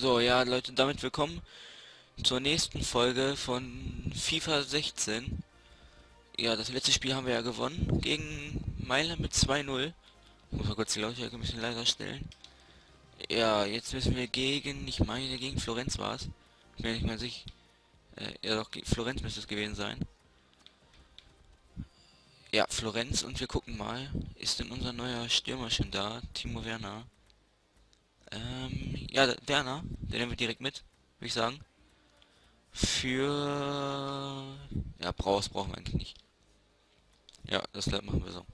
So, ja, Leute, damit willkommen zur nächsten Folge von FIFA 16. Ja, das letzte Spiel haben wir ja gewonnen gegen Mailand mit 2-0. Muss mal kurz die Lautstärke ein bisschen leiser stellen. Ja, jetzt müssen wir gegen, ich meine, gegen Florenz war es. Bin ich mal sicher. Äh, ja doch, Florenz müsste es gewesen sein. Ja, Florenz und wir gucken mal, ist denn unser neuer Stürmer schon da? Timo Werner. Ähm, ja, Werner, den nehmen wir direkt mit, würde ich sagen. Für... Ja, Braus brauchen wir eigentlich nicht. Ja, das machen wir so.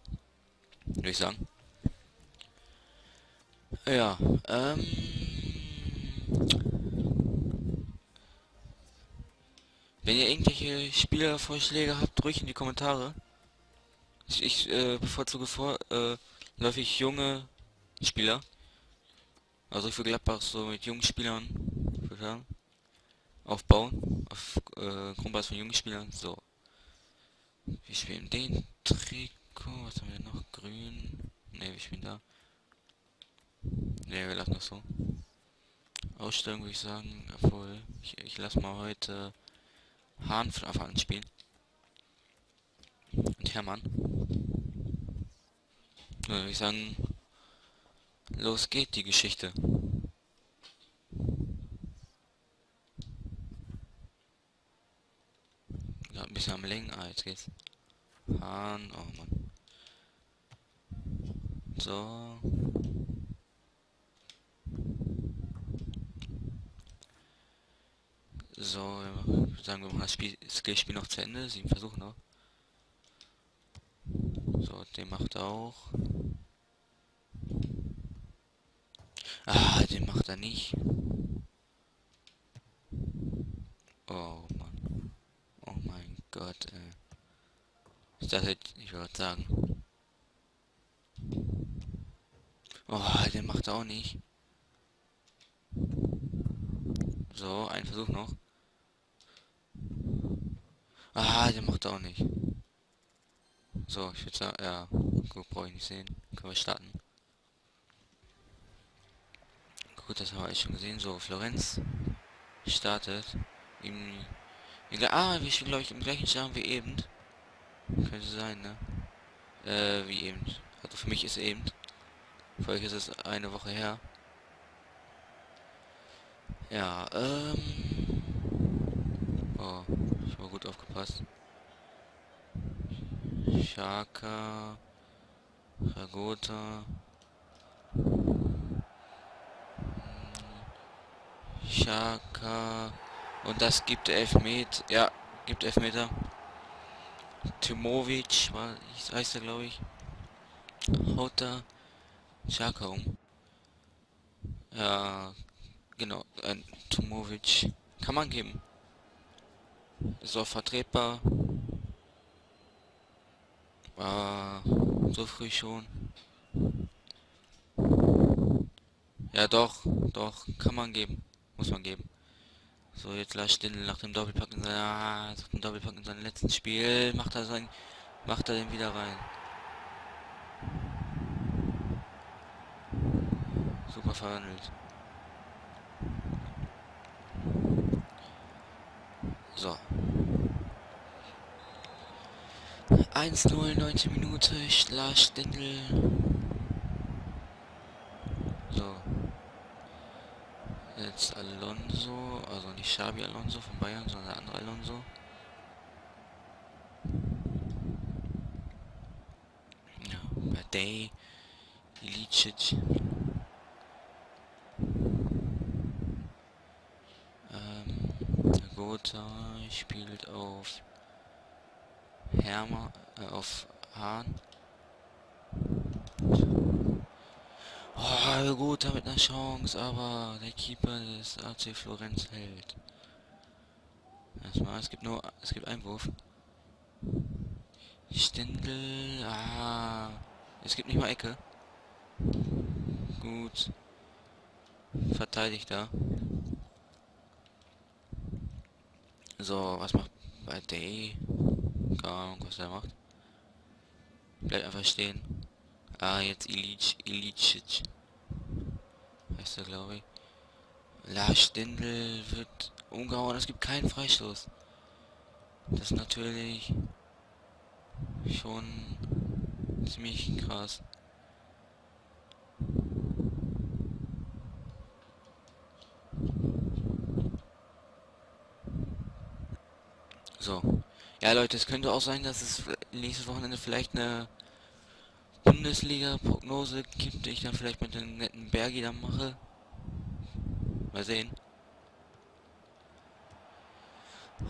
Würde ich sagen. Ja, ähm... Wenn ihr irgendwelche Spielervorschläge habt, ruhig in die Kommentare. Ich, ich äh, bevorzuge vor, äh, junge Spieler. Also für Gladbach so mit jungen Spielern, aufbauen, auf äh, Grundbasis von jungen Spielern. So. Wir spielen den Trikot, was haben wir noch? Grün. Ne, wir spielen da. Ne, wir lassen das so. Ausstellung würde ich sagen, obwohl, ich, ich lasse mal heute Hahn von Anfang an spielen. Und Hermann. Ja, würde ich sagen, Los geht die Geschichte. Ja, ein bisschen am Längen. Ah, jetzt geht's. Hahn, oh Mann. So. So, sagen wir mal das Spiel, Skillspiel noch zu Ende. Sieben Versuche noch. So, den macht auch. Ah, den macht er nicht. Oh Mann. Oh mein Gott, ey. Ich dachte, ich würde sagen. Oh, den macht er auch nicht. So, ein Versuch noch. Ah, den macht er auch nicht. So, ich würde sagen, ja, gut, brauche ich nicht sehen. Können wir starten. Gut, das haben wir schon gesehen. So, Florenz startet. Im, im ah, wir spielen, glaube ich, im gleichen Stern wie eben. Könnte sein, ne? Äh, wie eben. Also für mich ist eben. Für euch ist es eine Woche her. Ja, ähm... Oh, ich habe gut aufgepasst. Shaka... Ragota... Chaka. Und das gibt Elfmeter. Ja, gibt Elfmeter. Timovic, war, heißt er glaube ich. Haut da Chaka um. Ja, genau, ein Timovic. Kann man geben. Auch vertretbar. War so früh schon. Ja doch, doch, kann man geben. Muss man geben. So, jetzt Lars Stindl nach dem Doppelpack in seinem, ah, nach dem Doppelpack in seinem letzten Spiel. Macht er sein, macht er den wieder rein. Super verhandelt. So. 1-0, 19 Minute, Lars Stindl. Jetzt Alonso, also nicht Xabi Alonso von Bayern, sondern der andere Alonso. Ja, Day, Ilicic. Ähm, Gotha spielt auf Hermer, äh, auf Hahn. Oh, gut, damit eine Chance, aber der Keeper des AC Florenz hält. Erstmal, es gibt nur, es gibt Einwurf. Stindel, ah, es gibt nicht mal Ecke. Gut. Verteidigt da. So, was macht bei Day? Keine Ahnung, was er macht. Bleibt einfach stehen. Ah, jetzt Ilic, Ilicic. Heißt er, glaube ich. Lars Stindl wird umgehauen, es gibt keinen Freistoß. Das ist natürlich schon ziemlich krass. So. Ja, Leute, es könnte auch sein, dass es nächstes Wochenende vielleicht eine Bundesliga-Prognose gibt, die ich dann vielleicht mit dem netten Bergi dann mache. Mal sehen.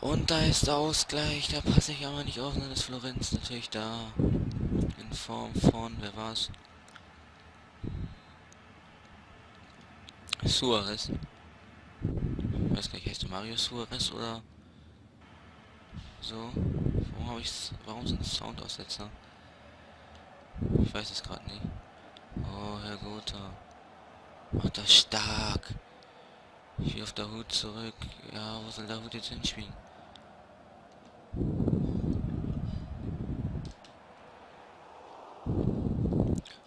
Und da ist der Ausgleich, da passe ich aber nicht auf, dann ist Florenz natürlich da. In Form von, wer war's? Suarez. Ich weiß gar nicht, heißt du Mario Suarez oder so? Warum habe ich warum sind Soundaussetzer? Ich weiß es gerade nicht. Oh, Herr Gotha. Macht das stark. Ich will auf der Hut zurück. Ja, wo soll der Hut jetzt hinspielen?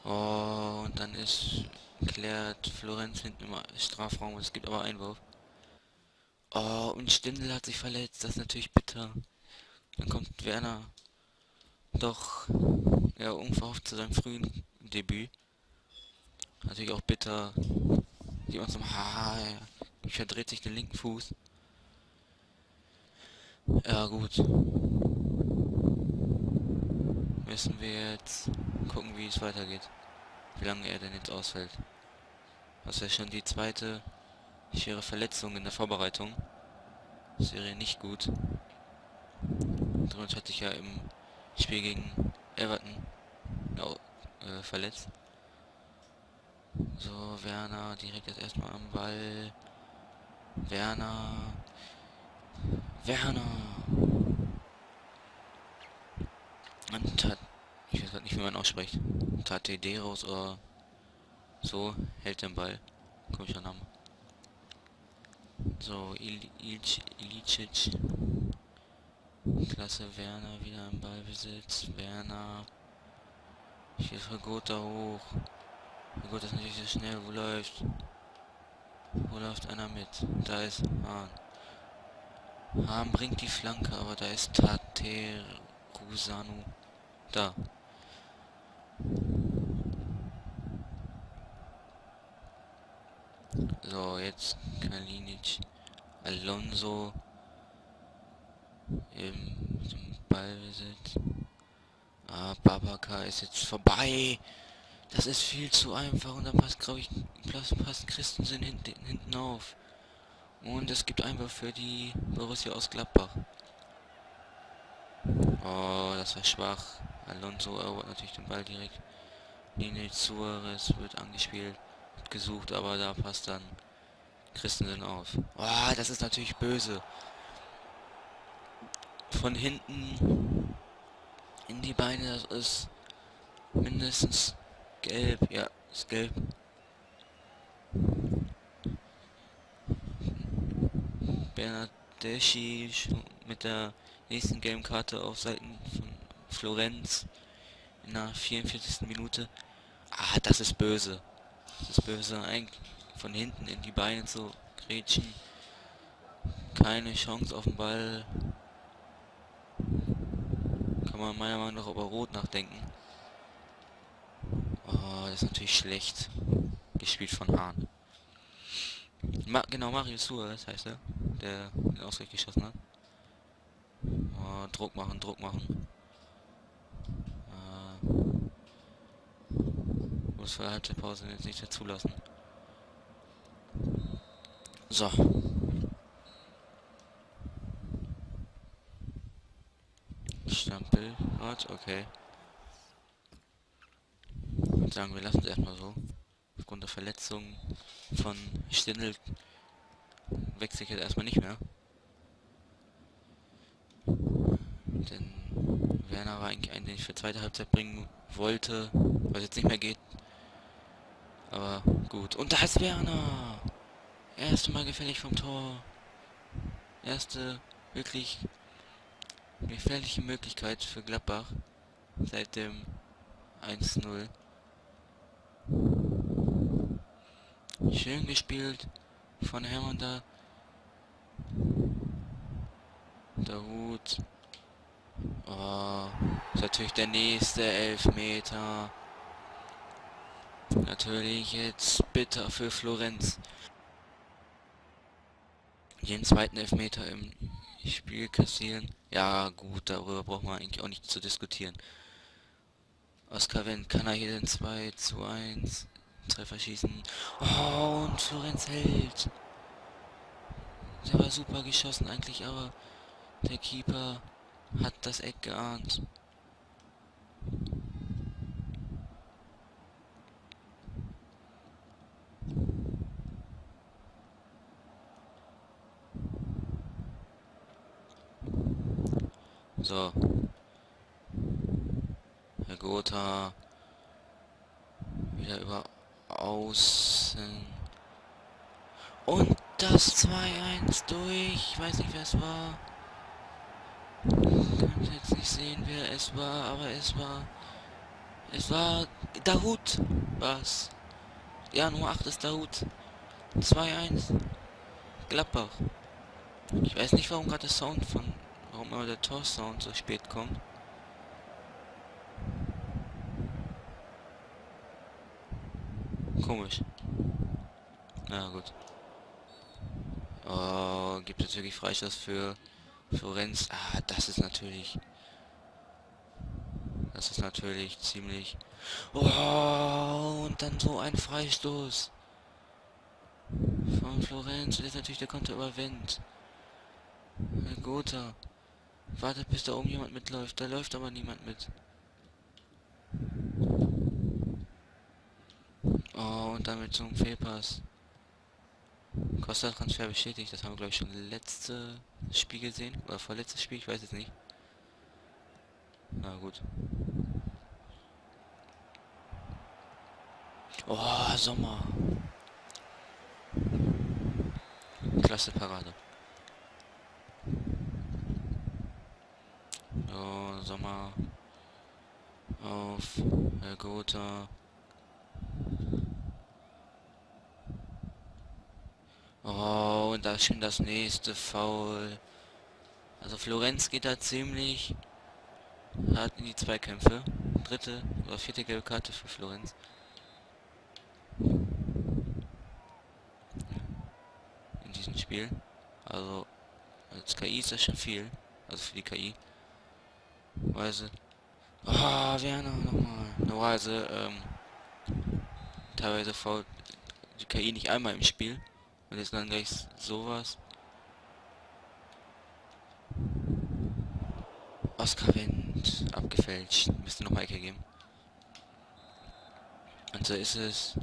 Oh, und dann ist klärt Florenz hinten im Strafraum. Es gibt aber Einwurf. Oh, und Stindel hat sich verletzt. Das ist natürlich bitter. Dann kommt Werner doch ja unverhofft zu seinem frühen Debüt. Natürlich auch bitter. Die uns zum Haar. Ja. verdreht sich den linken Fuß. Ja gut. Müssen wir jetzt gucken, wie es weitergeht. Wie lange er denn jetzt ausfällt. Das wäre schon die zweite schwere Verletzung in der Vorbereitung. Das wäre nicht gut. Drunter hatte ich ja im Spiel gegen Everton äh, verletzt. So, Werner direkt jetzt erstmal am Ball. Werner. Werner. Und Tat, ich weiß gerade nicht, wie man ausspricht. Tatederos oder so hält den Ball. Komischer Name. So, Il Ilicic. Klasse Werner wieder im Ballbesitz. Werner. Ist Gotha hoch. Das ist natürlich sehr schnell. Wo läuft? Wo läuft einer mit? Da ist Hahn. Hahn bringt die Flanke, aber da ist Tate Rusanu. Da. So, jetzt Kalinic. Alonso im Ballbesitz. Ah, Babaka ist jetzt vorbei. Das ist viel zu einfach und da passt, glaube ich, passt Christensen hinten, hinten auf. Und es gibt einfach für die Borussia aus Gladbach. Oh, das war schwach. Alonso erobert natürlich den Ball direkt. Nene Suarez wird angespielt, gesucht, aber da passt dann Christensen auf. Oh, das ist natürlich böse. Von hinten in die Beine, das ist mindestens gelb. Ja, ist gelb. Bernardeschi mit der nächsten gelben Karte auf Seiten von Florenz in der 44. Minute. Ah, das ist böse. Das ist böse. Eigentlich von hinten in die Beine zu grätschen. Keine Chance auf den Ball. Kann man meiner Meinung nach über Rot nachdenken. Oh, das ist natürlich schlecht. Gespielt von Hahn. Ma genau, Mario Suarez heißt er, der den Ausgleich geschossen hat. Oh, Druck machen, Druck machen. Äh, muss für Halbzeitpause jetzt nicht mehr zulassen. So. Stempelort, okay. Ich sagen, wir lassen es erstmal so. Aufgrund der Verletzung von Stindel wechsle ich jetzt erstmal nicht mehr. Denn Werner war eigentlich ein, den ich für zweite Halbzeit bringen wollte, was jetzt nicht mehr geht. Aber gut. Und da ist Werner! Erste Mal gefällig vom Tor. Erste wirklich gefährliche Möglichkeit für Gladbach seit dem 1-0. Schön gespielt. von Hermann da. Der Hut. Oh, ist natürlich der nächste Elfmeter. Natürlich jetzt bitter für Florenz. Den zweiten Elfmeter im Spiel kassieren. Ja gut, darüber braucht man eigentlich auch nicht zu diskutieren. Oskar Wendt kann er hier den 2 zu 1 Treffer schießen. Oh, und Florenz hält. Der war super geschossen eigentlich, aber der Keeper hat das Eck geahnt. So. Gotha. Wieder über Außen. Und das 2-1 durch. Ich weiß nicht, wer es war. Ich kann jetzt nicht sehen, wer es war, aber es war... Es war Dahut. Was? Ja, Nummer 8 ist Dahut. 2-1. Gladbach. Ich weiß nicht, warum gerade der Sound von Warum immer der Tor-Sound so spät kommt. Komisch. Na gut. Oh, gibt es wirklich Freistoß für Florenz? Ah, das ist natürlich... Das ist natürlich ziemlich... Oh, und dann so ein Freistoß. Von Florenz. Und jetzt natürlich der Konter über Wendt. Gotha. Wartet, bis da oben jemand mitläuft. Da läuft aber niemand mit. Oh, und damit ein Fehlpass. Costa Transfer bestätigt. Das haben wir, glaube ich, schon letzte Spiel gesehen. Oder vorletztes Spiel, ich weiß es nicht. Na gut. Oh, Sommer. Klasse Parade. So, Sommer. Auf. Herr Gotha. Oh, und da ist schon das nächste Foul. Also Florenz geht da ziemlich hart in die Zweikämpfe. Dritte oder vierte gelbe Karte für Florenz. In diesem Spiel. Also als KI ist das schon viel. Also für die KI. Weise. Ah, oh, Werner nochmal. Normalerweise, ähm, teilweise fault die KI nicht einmal im Spiel. Und jetzt dann gleich sowas. Oscar Wendt abgefälscht. Müsste nochmal Ecke geben. Und so ist es.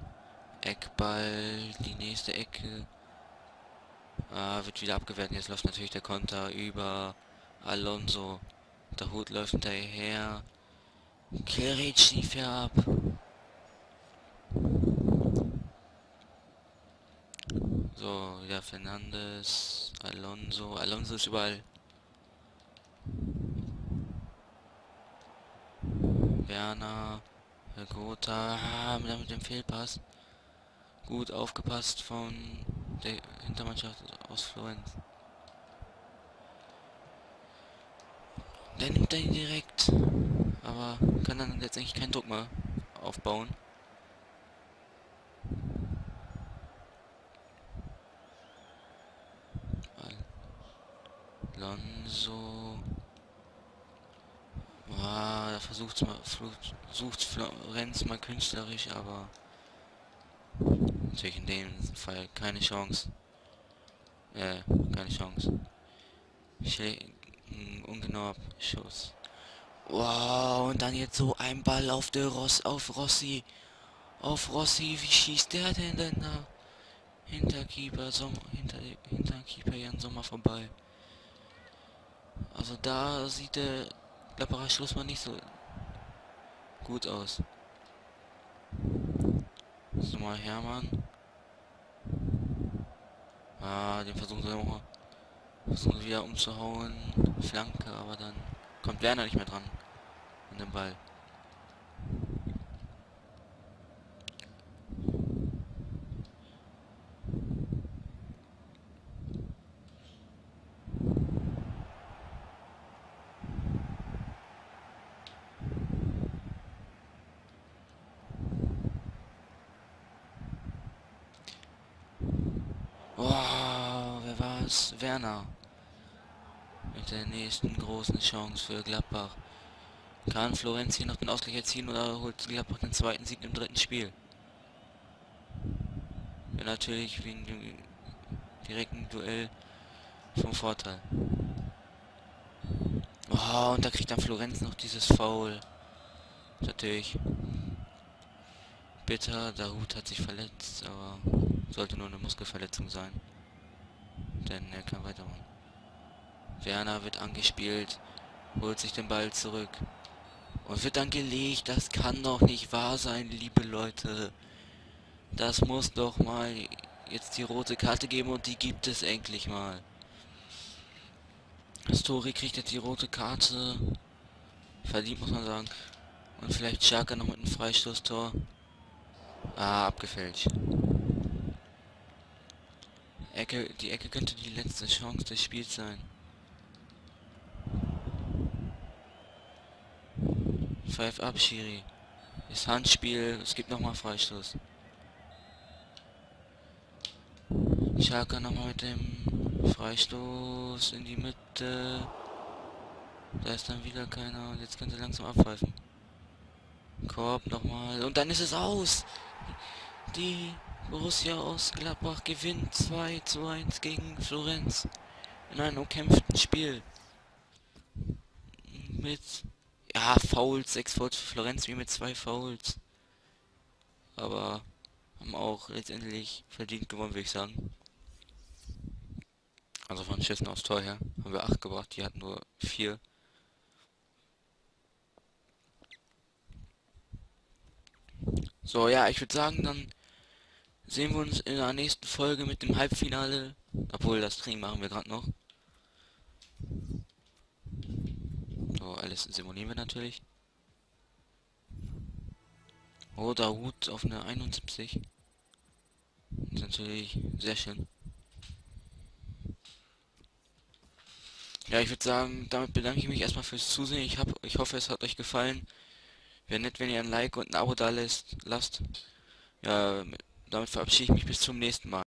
Eckball, die nächste Ecke. Ah, wird wieder abgewehrt. Jetzt läuft natürlich der Konter über Alonso. Der Hut läuft hinterher. Kiric lief ab. So, ja, Fernandes, Alonso. Alonso ist überall. Werner, Herr Gotha, ah, mit dem Fehlpass. Gut aufgepasst von der Hintermannschaft aus Florenz. Der nimmt er ihn direkt. Aber kann dann letztendlich keinen Druck mehr aufbauen. Alonso. Ah, da versucht mal, versucht Florenz mal künstlerisch, aber natürlich in dem Fall keine Chance. Äh, keine Chance. Schle ungenauer Schuss. Wow, und dann jetzt so ein Ball auf der Ross, auf Rossi. Auf Rossi, wie schießt der denn da? Hinter Keeper, Sommer, hinter, hinter Keeper Jan Sommer vorbei. Also da sieht der Klapperer Schlussmann nicht so gut aus. So mal Hermann. Ah, den versuchen wir nochmal. Versuchen wieder umzuhauen. Flanke, aber dann kommt Werner nicht mehr dran. An den Ball. Markus Werner. Mit der nächsten großen Chance für Gladbach. Kann Florenz hier noch den Ausgleich erzielen oder holt Gladbach den zweiten Sieg im dritten Spiel? Wäre natürlich wegen dem direkten Duell vom Vorteil. Oh, und da kriegt dann Florenz noch dieses Foul. Natürlich bitter. Hut hat sich verletzt, aber sollte nur eine Muskelverletzung sein. Denn er kann weitermachen. Werner wird angespielt, holt sich den Ball zurück und wird dann gelegt. Das kann doch nicht wahr sein, liebe Leute. Das muss doch mal jetzt die rote Karte geben und die gibt es endlich mal. Story kriegt jetzt die rote Karte. Verdient, muss man sagen. Und vielleicht Schaka noch mit einem Freistoßtor. Ah, abgefälscht. Ecke, die Ecke könnte die letzte Chance des Spiels sein. Pfeif ab, Schiri. Ist Handspiel, es gibt nochmal Freistoß. Schalke nochmal mit dem Freistoß in die Mitte. Da ist dann wieder keiner und jetzt könnte langsam abpfeifen. Korb nochmal und dann ist es aus. Die Borussia aus Gladbach gewinnt 2 zu 1 gegen Florenz in einem umkämpften Spiel. Mit ja, Fouls, sechs Fouls für Florenz, wie mit zwei Fouls. Aber haben auch letztendlich verdient gewonnen, würde ich sagen. Also von Schüssen aufs Tor her haben wir acht gebracht, die hatten nur vier. So, ja, ich würde sagen, dann sehen wir uns in der nächsten Folge mit dem Halbfinale. Obwohl, das Training machen wir gerade noch. So, alles simulieren wir natürlich. Oh, Hut auf eine 71. Das ist natürlich sehr schön. Ja, ich würde sagen, damit bedanke ich mich erstmal fürs Zusehen. Ich, hab, ich hoffe, es hat euch gefallen. Wäre nett, wenn ihr ein Like und ein Abo da lässt, lasst. Ja, damit verabschiede ich mich bis zum nächsten Mal.